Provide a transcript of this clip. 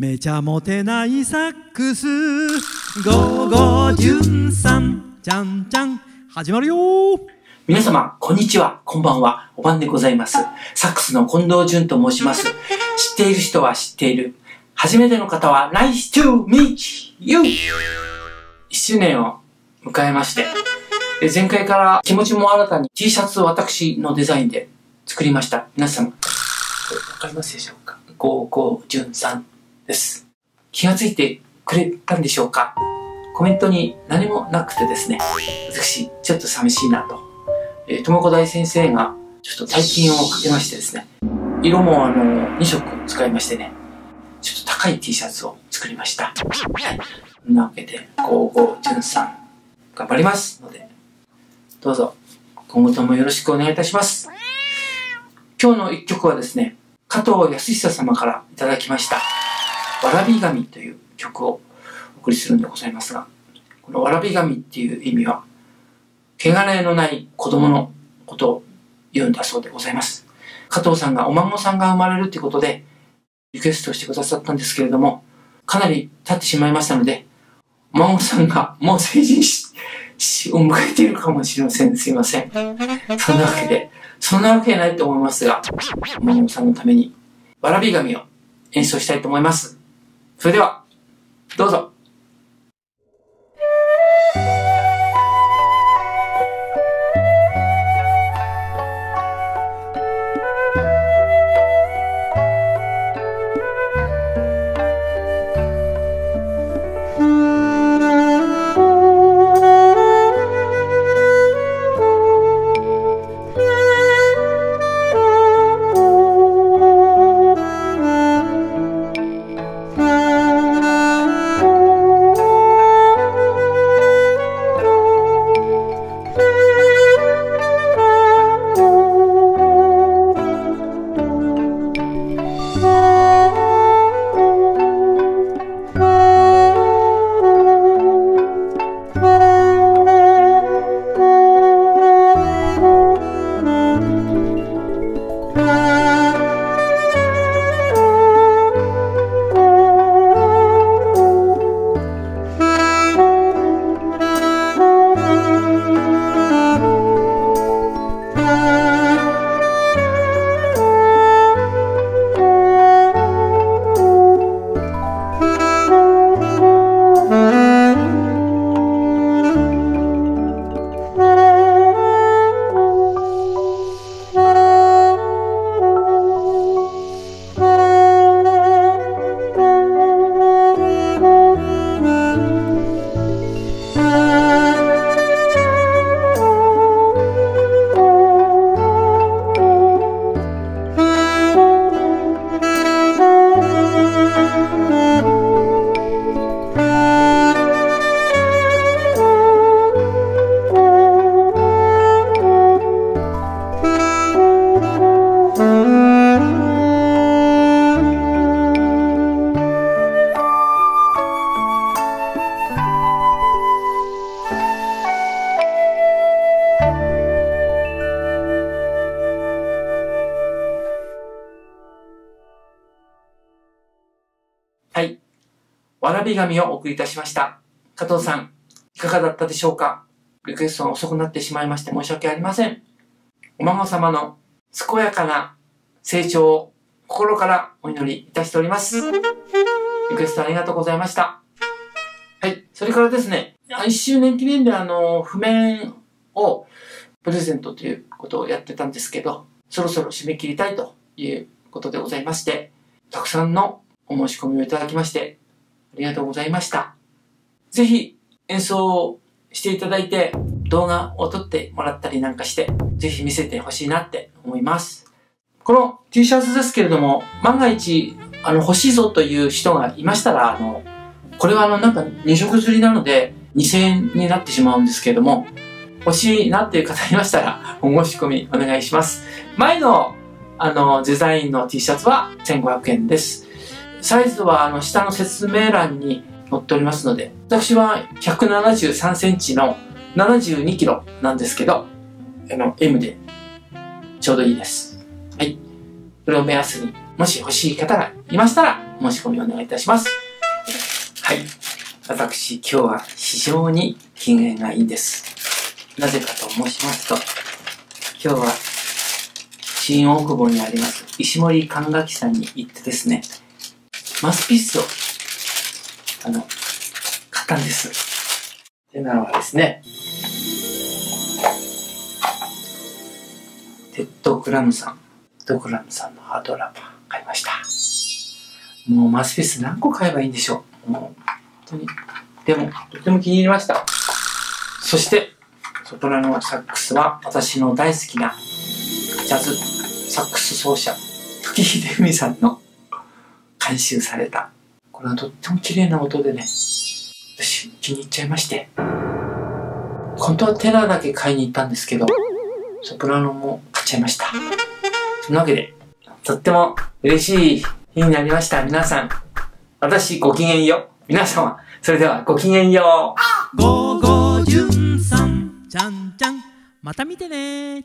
めちゃモテないサックスゴーゴージュンさんじゃんじゃん始まるよ皆様、こんにちは、こんばんは、おばんでございます。サックスの近藤淳と申します。知っている人は知っている。初めての方は、Nice to meet you! 1周年を迎えまして、前回から気持ちも新たに T シャツを私のデザインで作りました。皆様、これわかりますでしょうか？ゴーゴー淳さんです。気がついてくれたんでしょうか？コメントに何もなくてですね、私、ちょっと寂しいなと。えー、友子大先生が、ちょっと大金をかけましてですね、色もあの、2色使いましてね、ちょっと高い T シャツを作りました。はい。そんなわけで、ゴーゴージュンさん、頑張りますので、どうぞ、今後ともよろしくお願いいたします。今日の一曲はですね、加藤康久様からいただきました、わらび神という曲をお送りするんでございますが、このわらび神っていう意味は、汚れのない子供のことを言うんだそうでございます。加藤さんがお孫さんが生まれるということで、リクエストしてくださったんですけれども、かなり経ってしまいましたので、お孫さんがもう成人し、しを迎えているかもしれません。すいません。そんなわけで、そんなわけないと思いますが、お孫さんのために、わらび紙を演奏したいと思います。それでは、どうぞ。わらび紙をお送りいたしました。加藤さん、いかがだったでしょうか？リクエストが遅くなってしまいまして申し訳ありません。お孫様の健やかな成長を心からお祈りいたしております。リクエストありがとうございました。はい。それからですね、1周年記念であの、譜面をプレゼントということをやってたんですけど、そろそろ締め切りたいということでございまして、たくさんのお申し込みをいただきまして、ありがとうございました。ぜひ演奏をしていただいて、動画を撮ってもらったりなんかして、ぜひ見せてほしいなって思います。この T シャツですけれども、万が一、あの、欲しいぞという人がいましたら、あの、これはあの、なんか2色釣りなので、2000円になってしまうんですけれども、欲しいなっていう方いましたら、お申し込みお願いします。前の、あの、デザインの T シャツは1500円です。サイズはあの下の説明欄に載っておりますので、私は173センチの72キロなんですけど、あの、M でちょうどいいです。はい。それを目安にもし欲しい方がいましたら、申し込みお願いいたします。はい。私、今日は非常に機嫌がいいんです。なぜかと申しますと、今日は新大久保にあります石森管楽器さんに行ってですね、マウスピースを、あの、買ったんです。ってなのはですね、 Ted Klumさん、 Ted Klumさんのハードラバー買いました。もうマウスピース何個買えばいいんでしょう。もう、本当に。でも、とても気に入りました。そして、ソプラノサックスは私の大好きなジャズサックス奏者、時秀文さんの監修された。これはとっても綺麗な音でね、私気に入っちゃいまして。本当はテナーだけ買いに行ったんですけど、ソプラノも買っちゃいました。そんなわけで、とっても嬉しい日になりました。皆さん、私ごきげんよう。皆様、それではごきげんよう。ゴーゴーじゅんさんちゃんちゃんまた見てね